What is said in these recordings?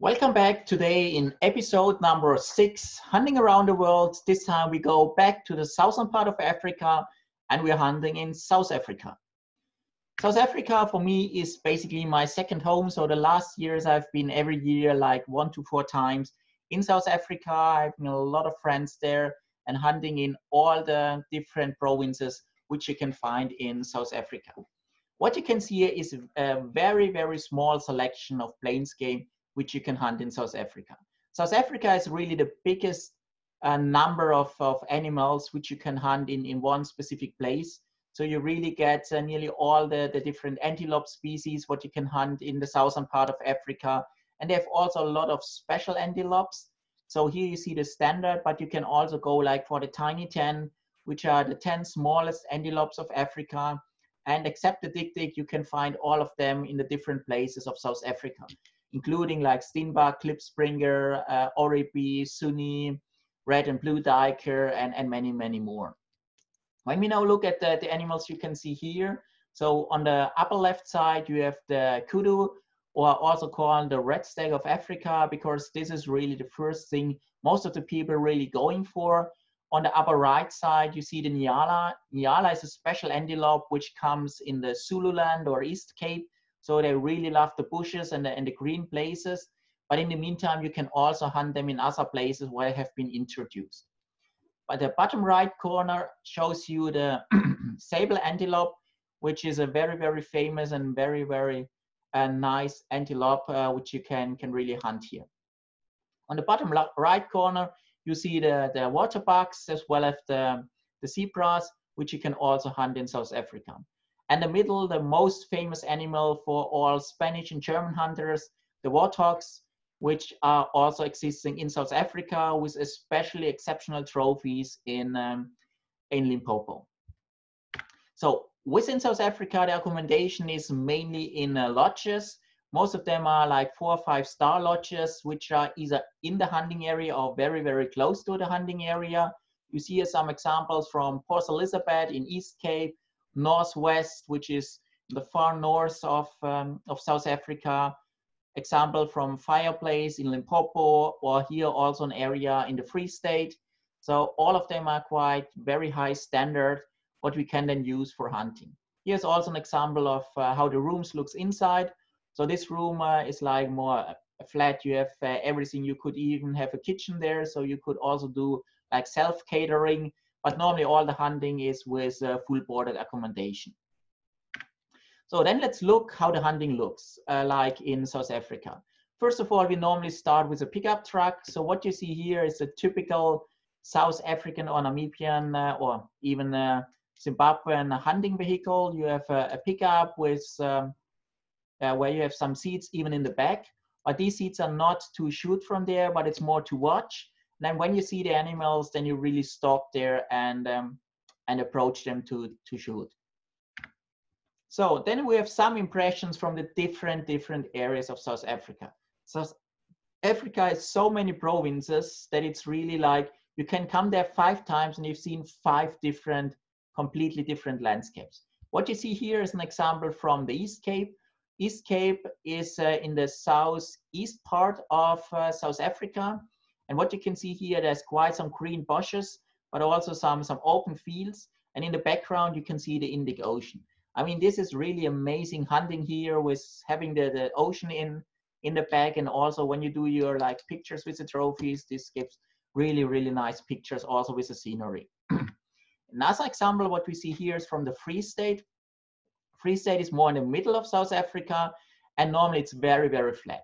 Welcome back today in episode number six, hunting around the world. This time we go back to the southern part of Africa and we're hunting in South Africa. South Africa for me is basically my second home. So the last years I've been every year like one to four times in South Africa. I've a lot of friends there and hunting in all the different provinces which you can find in South Africa. What you can see here is a very, very small selection of plains game which you can hunt in South Africa. South Africa is really the biggest uh, number of, of animals which you can hunt in, in one specific place. So you really get uh, nearly all the, the different antelope species what you can hunt in the southern part of Africa. And they have also a lot of special antelopes. So here you see the standard, but you can also go like for the tiny 10, which are the 10 smallest antelopes of Africa. And except the dik-dik, you can find all of them in the different places of South Africa including like Steenbok, Klipspringer, uh, Oribi, Suni, red and blue duiker, and, and many, many more. When we now look at the, the animals you can see here, so on the upper left side, you have the kudu, or also called the red stag of Africa, because this is really the first thing most of the people really going for. On the upper right side, you see the Nyala. Nyala is a special antelope which comes in the Zululand or East Cape. So they really love the bushes and the, and the green places. But in the meantime, you can also hunt them in other places where they have been introduced. But the bottom right corner shows you the sable antelope, which is a very, very famous and very, very uh, nice antelope, uh, which you can, can really hunt here. On the bottom right corner, you see the, the water bucks as well as the, the zebras, which you can also hunt in South Africa. And the middle, the most famous animal for all Spanish and German hunters, the warthogs, which are also existing in South Africa with especially exceptional trophies in, um, in Limpopo. So within South Africa, the accommodation is mainly in uh, lodges. Most of them are like four or five star lodges, which are either in the hunting area or very, very close to the hunting area. You see here some examples from Port Elizabeth in East Cape, northwest, which is the far north of, um, of South Africa. Example from Fireplace in Limpopo, or here also an area in the Free State. So all of them are quite very high standard, what we can then use for hunting. Here's also an example of uh, how the rooms looks inside. So this room uh, is like more flat. You have uh, everything. You could even have a kitchen there. So you could also do like self catering but normally all the hunting is with uh, full boarded accommodation. So then let's look how the hunting looks uh, like in South Africa. First of all, we normally start with a pickup truck. So what you see here is a typical South African or Namibian uh, or even Zimbabwean hunting vehicle. You have a, a pickup with um, uh, where you have some seats even in the back. But these seats are not to shoot from there, but it's more to watch then when you see the animals, then you really stop there and um, and approach them to to shoot. So then we have some impressions from the different different areas of South Africa. South Africa has so many provinces that it's really like you can come there five times and you've seen five different, completely different landscapes. What you see here is an example from the East Cape. East Cape is uh, in the southeast part of uh, South Africa. And what you can see here, there's quite some green bushes, but also some, some open fields. And in the background, you can see the Indic Ocean. I mean, this is really amazing hunting here with having the, the ocean in, in the back. And also when you do your like pictures with the trophies, this gives really, really nice pictures also with the scenery. Another example, what we see here is from the Free State. Free State is more in the middle of South Africa, and normally it's very, very flat.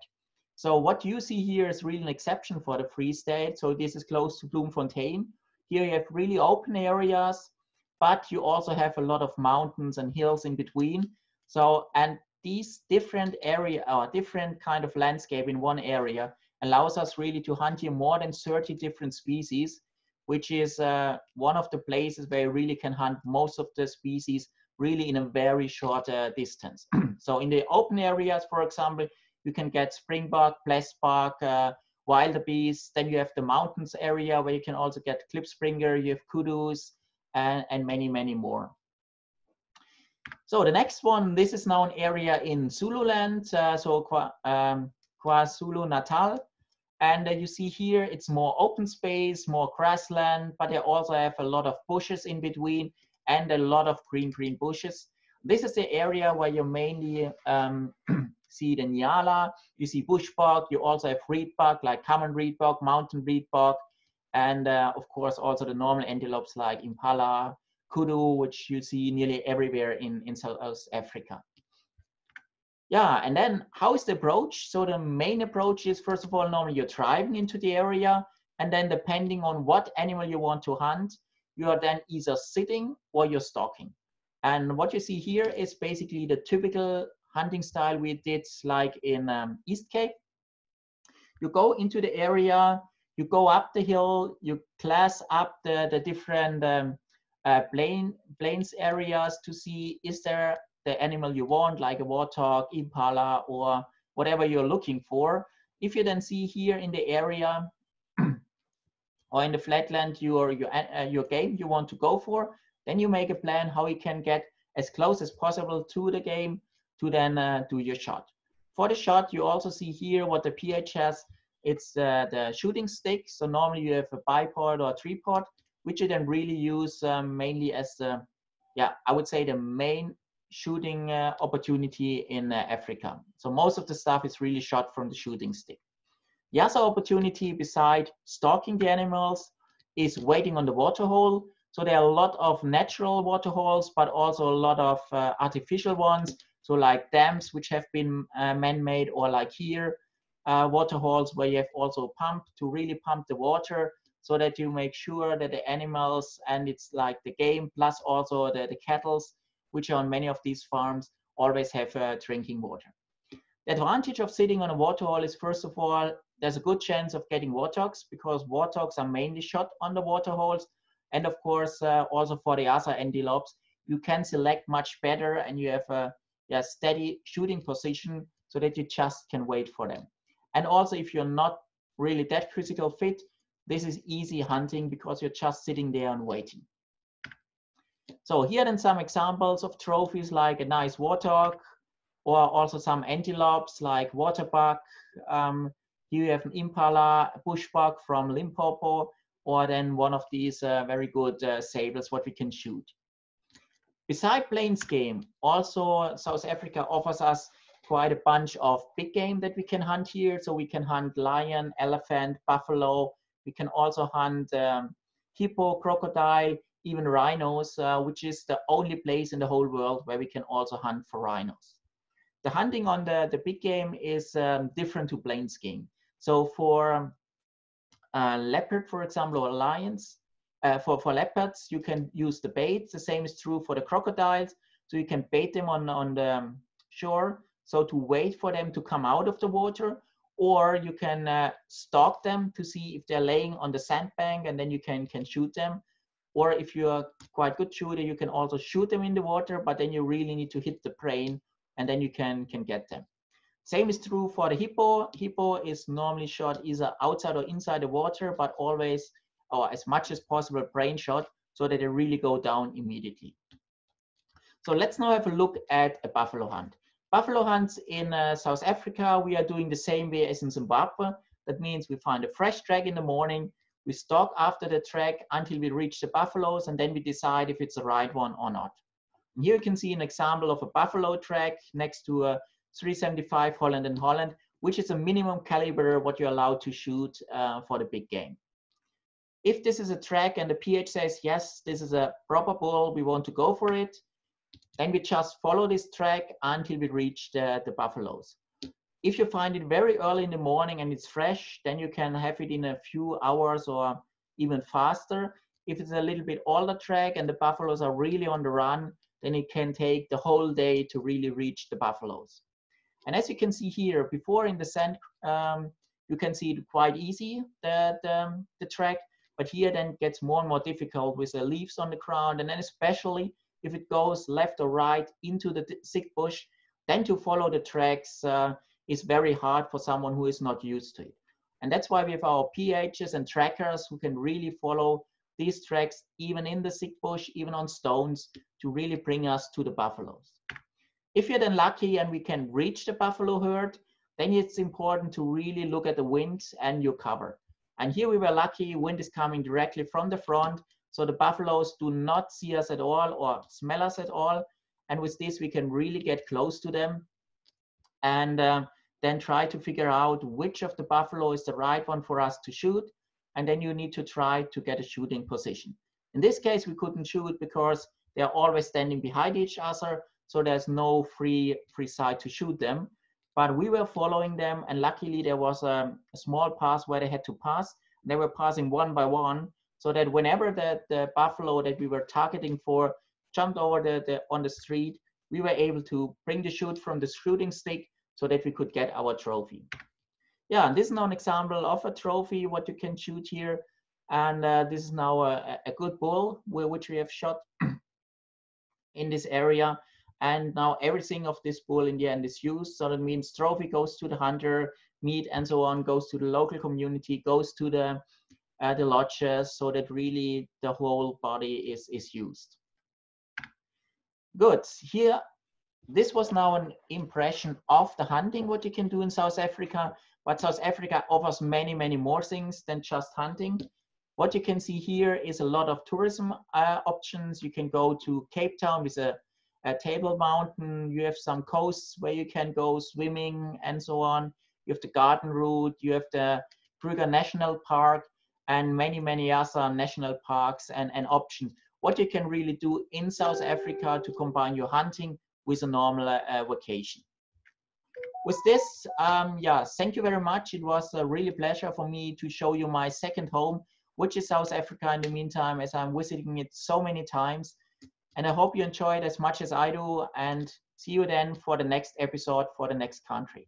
So what you see here is really an exception for the Free State. So this is close to Bloemfontein. Here you have really open areas, but you also have a lot of mountains and hills in between. So, and these different area or different kind of landscape in one area allows us really to hunt here more than 30 different species, which is uh, one of the places where you really can hunt most of the species really in a very short uh, distance. so in the open areas, for example, you can get springbok, blesbok, uh. Then you have the mountains area where you can also get klipspringer, you have kudus, and, and many, many more. So the next one, this is now an area in Zululand. Uh, so um, KwaZulu-Natal. And uh, you see here, it's more open space, more grassland, but they also have a lot of bushes in between and a lot of green, green bushes. This is the area where you mainly um, see the Nyala, you see bushbuck, you also have reedbuck, like common reedbuck, mountain reedbuck, and uh, of course also the normal antelopes like impala, kudu, which you see nearly everywhere in, in South Africa. Yeah, and then how is the approach? So the main approach is first of all, normally you're driving into the area, and then depending on what animal you want to hunt, you are then either sitting or you're stalking. And what you see here is basically the typical hunting style we did like in um, East Cape. You go into the area, you go up the hill, you class up the, the different um, uh, plain, plains areas to see is there the animal you want, like a warthog, impala, or whatever you're looking for. If you then see here in the area or in the flatland your, your, uh, your game you want to go for, then you make a plan how you can get as close as possible to the game to then uh, do your shot. For the shot, you also see here what the PH has. It's uh, the shooting stick. So normally you have a bipod or a tripod, which you then really use um, mainly as the, yeah, I would say the main shooting uh, opportunity in uh, Africa. So most of the stuff is really shot from the shooting stick. The other opportunity beside stalking the animals is waiting on the waterhole. So there are a lot of natural waterholes, but also a lot of uh, artificial ones so like dams which have been uh, man-made or like here, uh, water holes where you have also a pump to really pump the water so that you make sure that the animals and it's like the game plus also the, the kettles which are on many of these farms always have uh, drinking water. The advantage of sitting on a water hole is first of all, there's a good chance of getting warthogs because warthogs are mainly shot on the water holes. And of course, uh, also for the other antelopes, you can select much better and you have a yeah, steady shooting position so that you just can wait for them. And also if you're not really that physical fit, this is easy hunting because you're just sitting there and waiting. So here then some examples of trophies like a nice warthog or also some antelopes like waterbuck. Um, here you have an impala, bushbuck from Limpopo, or then one of these uh, very good uh, sabres what we can shoot. Beside plains game, also South Africa offers us quite a bunch of big game that we can hunt here. So we can hunt lion, elephant, buffalo. We can also hunt um, hippo, crocodile, even rhinos, uh, which is the only place in the whole world where we can also hunt for rhinos. The hunting on the, the big game is um, different to plains game. So for uh, leopard, for example, or lions, uh, for, for leopards, you can use the bait. The same is true for the crocodiles. So you can bait them on, on the um, shore. So to wait for them to come out of the water, or you can uh, stalk them to see if they're laying on the sandbank and then you can, can shoot them. Or if you're quite good shooter, you can also shoot them in the water, but then you really need to hit the brain and then you can, can get them. Same is true for the hippo. Hippo is normally shot either outside or inside the water, but always or as much as possible brain shot so that they really go down immediately. So let's now have a look at a buffalo hunt. Buffalo hunts in uh, South Africa, we are doing the same way as in Zimbabwe. That means we find a fresh track in the morning, we stalk after the track until we reach the buffaloes, and then we decide if it's the right one or not. And here you can see an example of a buffalo track next to a 375 Holland and Holland, which is a minimum caliber what you're allowed to shoot uh, for the big game. If this is a track and the PH says, yes, this is a proper bull, we want to go for it, then we just follow this track until we reach the, the buffaloes. If you find it very early in the morning and it's fresh, then you can have it in a few hours or even faster. If it's a little bit older track and the buffaloes are really on the run, then it can take the whole day to really reach the buffaloes. And as you can see here, before in the sand, um, you can see it quite easy, the, the, the track. But here then gets more and more difficult with the leaves on the ground. And then especially if it goes left or right into the thick bush, then to follow the tracks uh, is very hard for someone who is not used to it. And that's why we have our PHs and trackers who can really follow these tracks even in the thick bush, even on stones to really bring us to the buffaloes. If you're then lucky and we can reach the buffalo herd, then it's important to really look at the wind and your cover. And here we were lucky, wind is coming directly from the front, so the buffaloes do not see us at all or smell us at all. And with this, we can really get close to them and uh, then try to figure out which of the buffalo is the right one for us to shoot. And then you need to try to get a shooting position. In this case, we couldn't shoot because they're always standing behind each other. So there's no free, free side to shoot them. But we were following them and luckily there was a, a small pass where they had to pass. They were passing one by one so that whenever the, the buffalo that we were targeting for jumped over the, the on the street, we were able to bring the shoot from the shooting stick so that we could get our trophy. Yeah, and this is now an example of a trophy, what you can shoot here. And uh, this is now a, a good bull, which we have shot in this area. And now everything of this bull in the end is used. So that means trophy goes to the hunter, meat and so on goes to the local community, goes to the uh, the lodges so that really the whole body is, is used. Good, here, this was now an impression of the hunting, what you can do in South Africa, but South Africa offers many, many more things than just hunting. What you can see here is a lot of tourism uh, options. You can go to Cape Town with a, a table mountain. You have some coasts where you can go swimming and so on. You have the garden route. You have the Kruger National Park and many, many other national parks and, and options. What you can really do in South Africa to combine your hunting with a normal uh, vacation. With this, um, yeah, thank you very much. It was a really pleasure for me to show you my second home, which is South Africa in the meantime, as I'm visiting it so many times. And I hope you enjoyed as much as I do and see you then for the next episode for the next country.